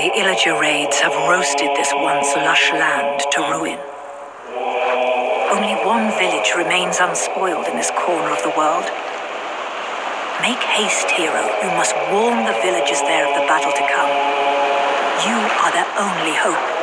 The Illager raids have roasted this once lush land to ruin. Only one village remains unspoiled in this corner of the world. Make haste, hero. You must warn the villagers there of the battle to come. You are their only hope.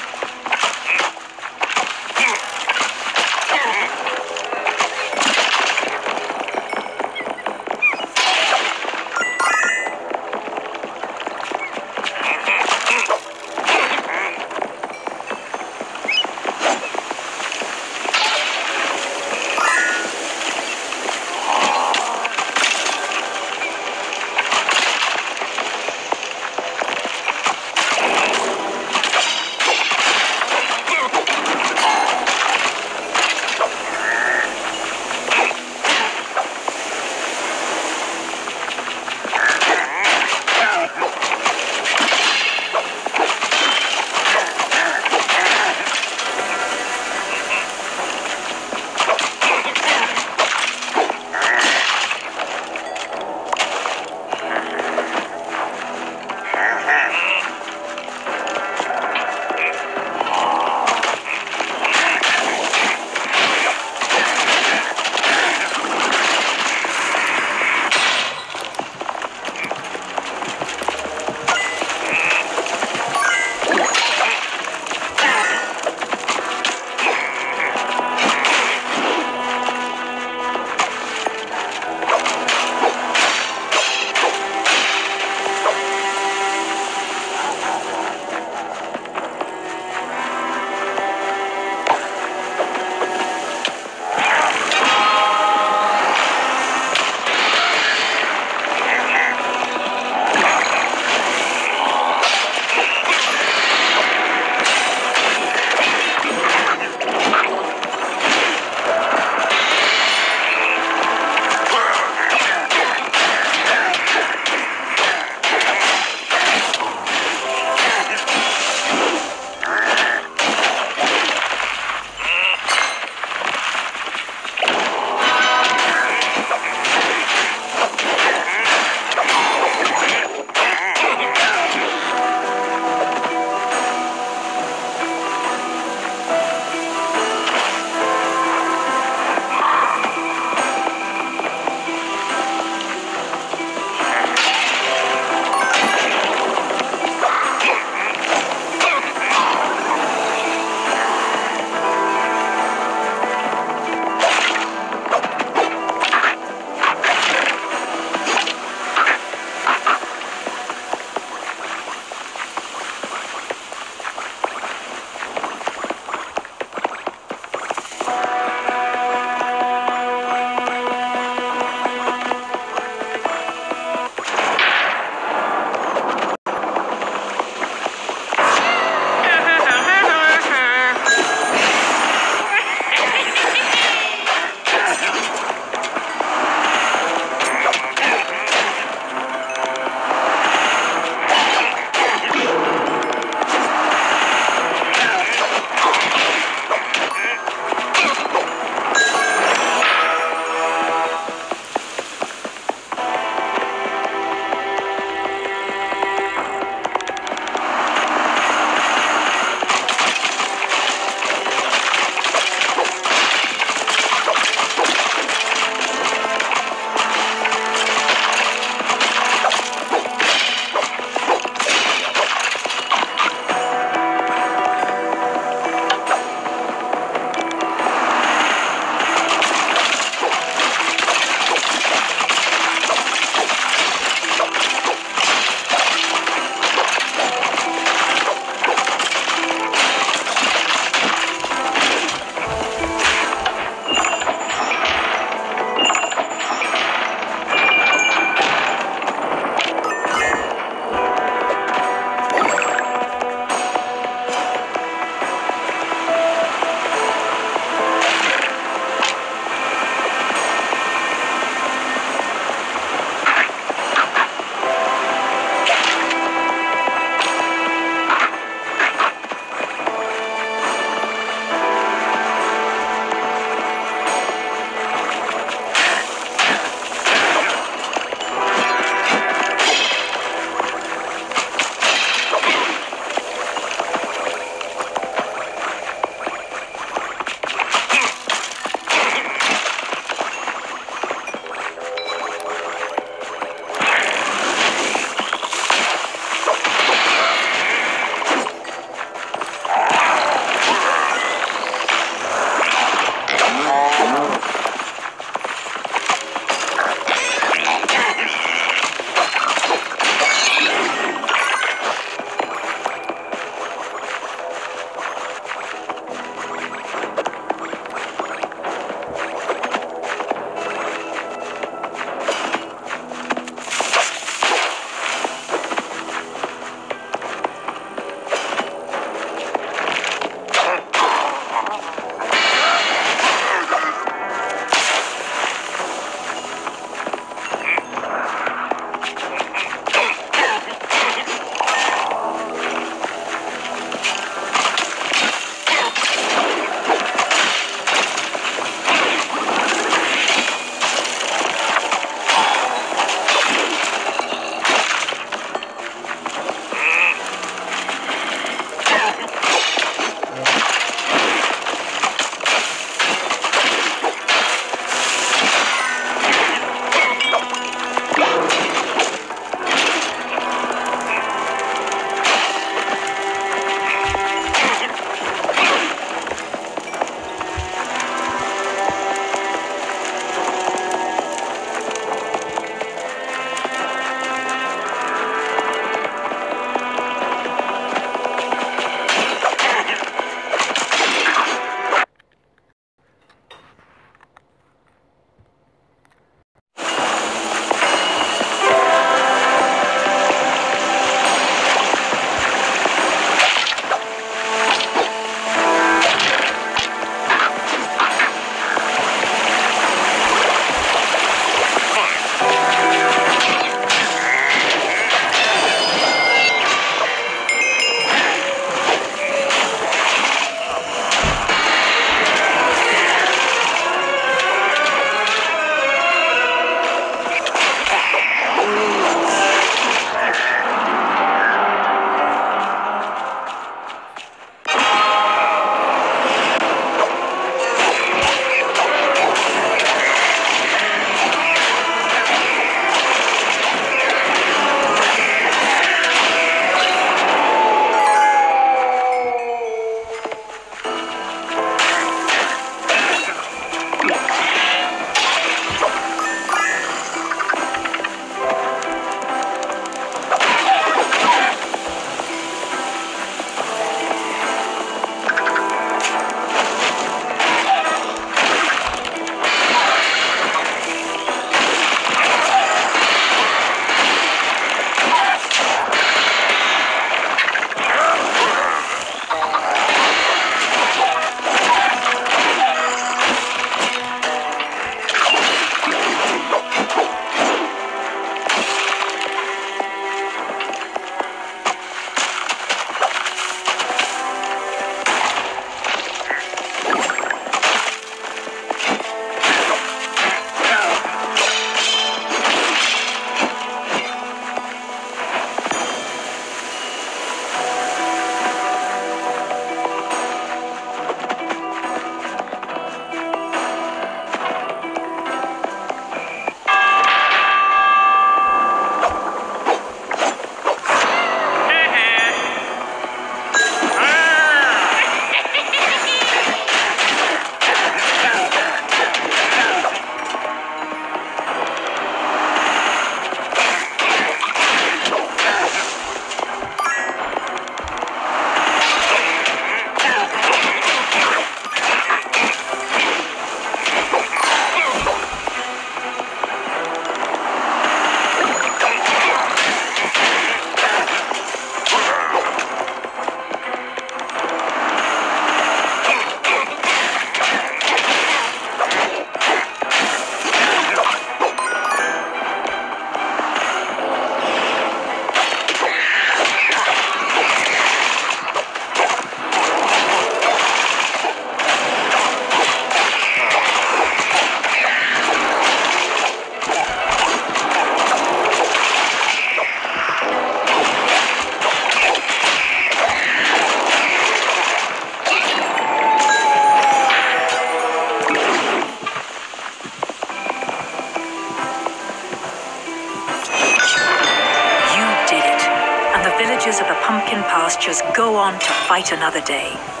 Just go on to fight another day.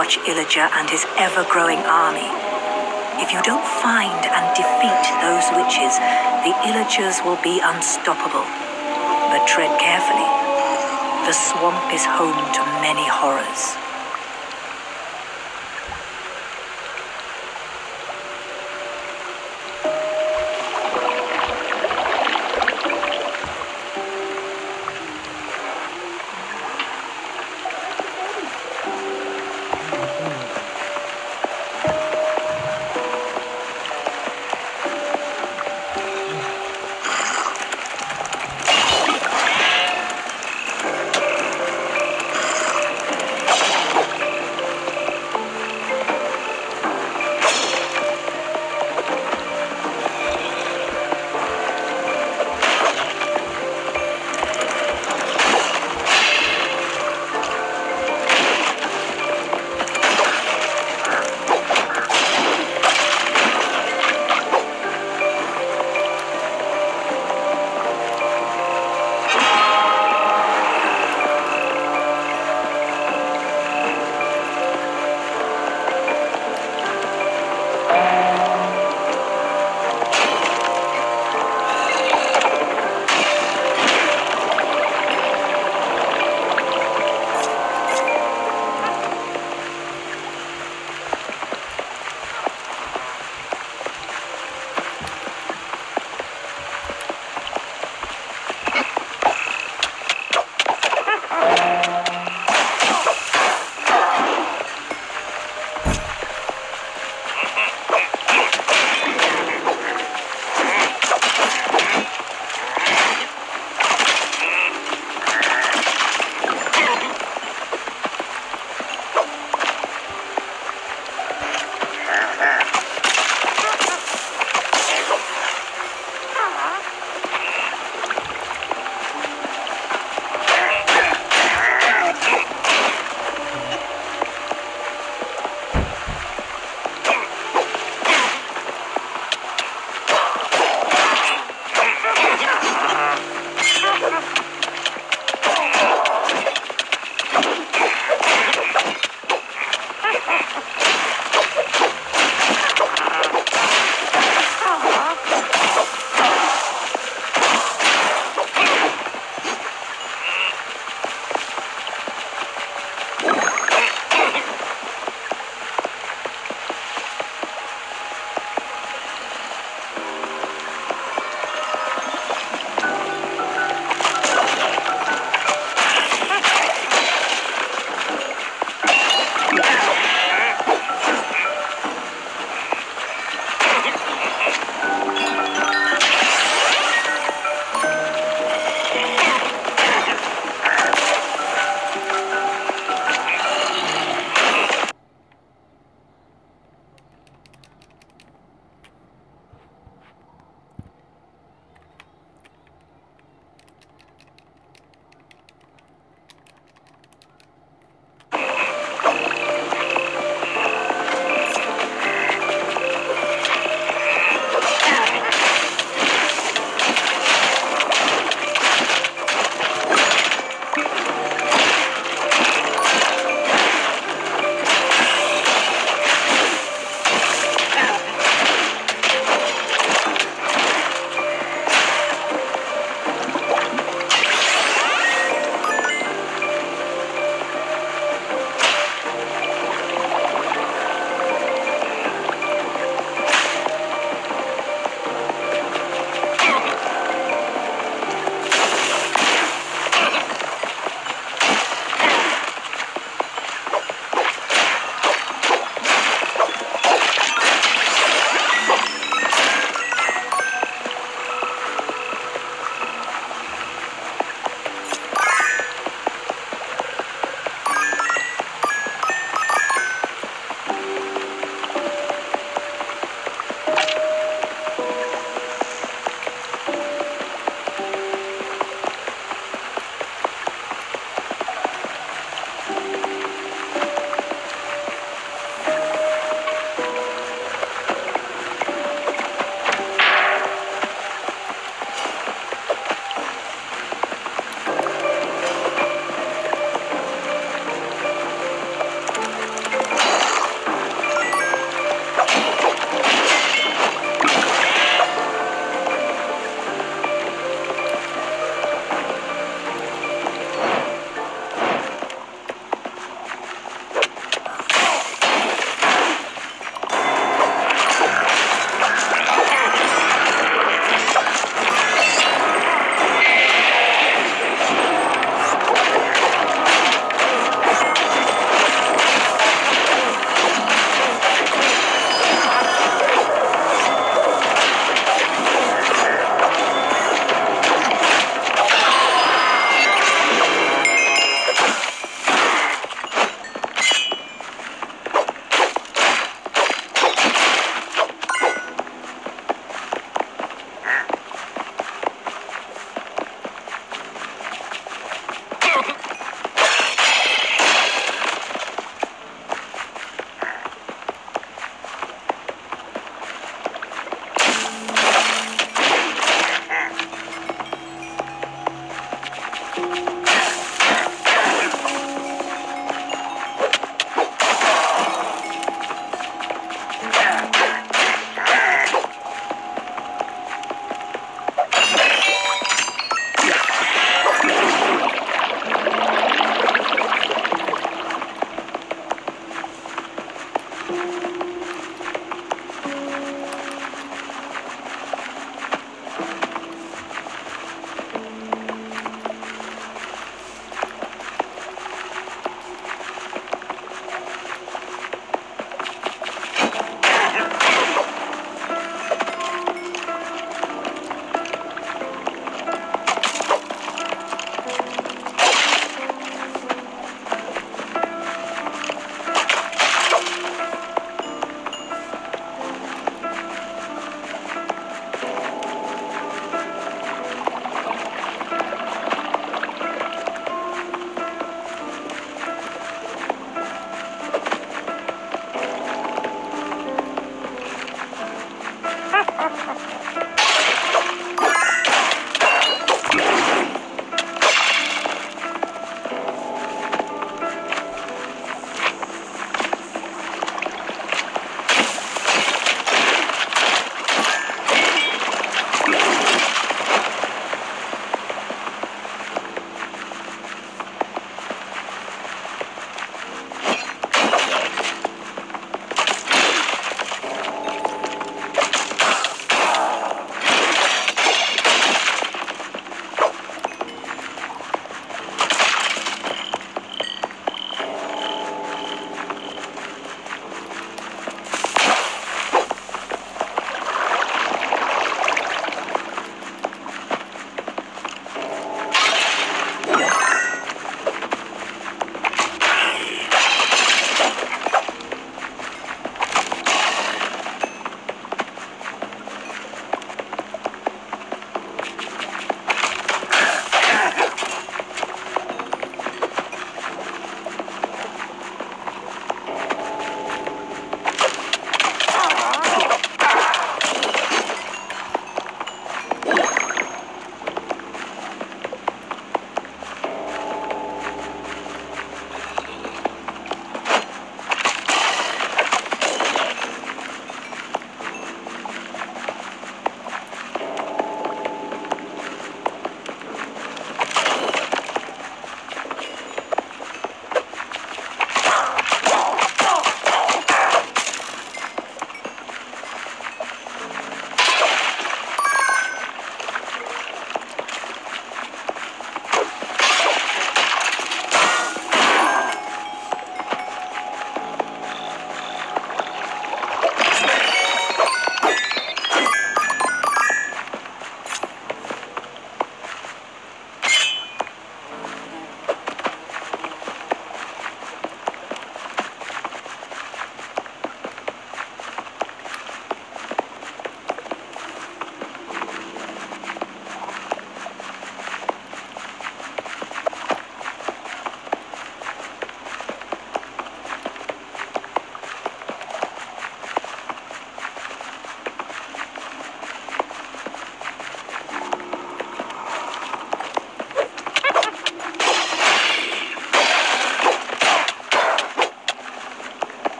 Arch Illager and his ever-growing army. If you don't find and defeat those witches, the Illagers will be unstoppable. But tread carefully. The swamp is home to many horrors.